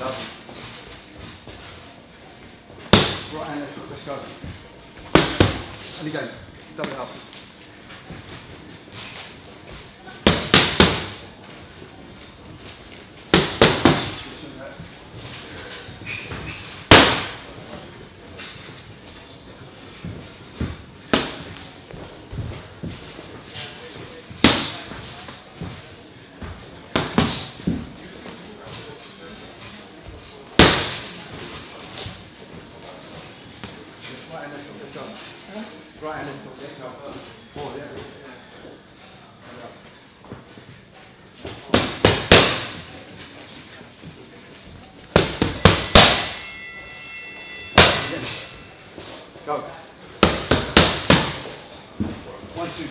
Lovely. Right hand, let's go. And again, double up. Right yeah. Go. One, two,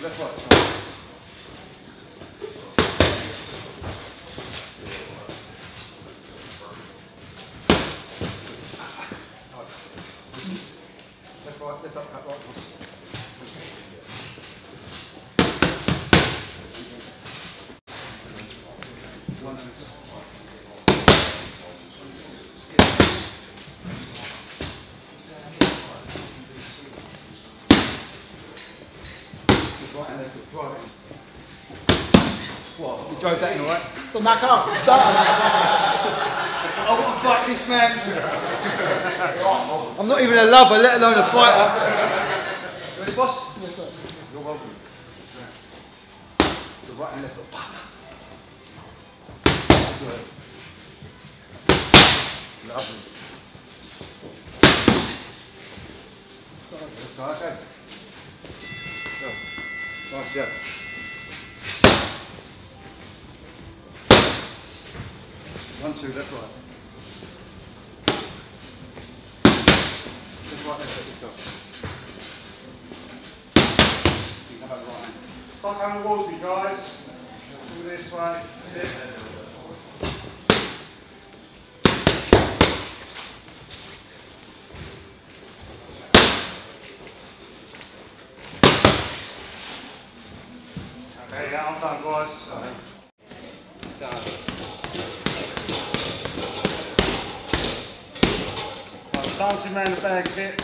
Left, right, left, up, up, right. One, two. Good right and left foot, drive. What? You drove that in, alright? So knock out. I want to fight this man. I'm not even a lover, let alone a fighter. Ready, boss? Yes, sir. You're welcome. The right and left foot. Lovely. Okay. One, two, left, right. Left, right. You right. Stop coming towards me, guys. Do this way. That's it. Okay, yeah,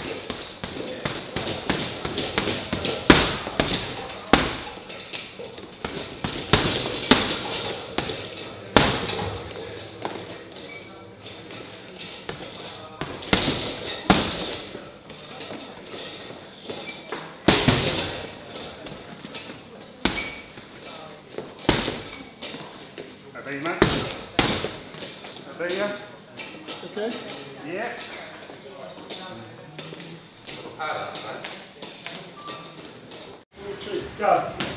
I'm done, guys. Right, dancing around the bag a bit. You, mate. Over you. Okay? Yeah. Three. Go.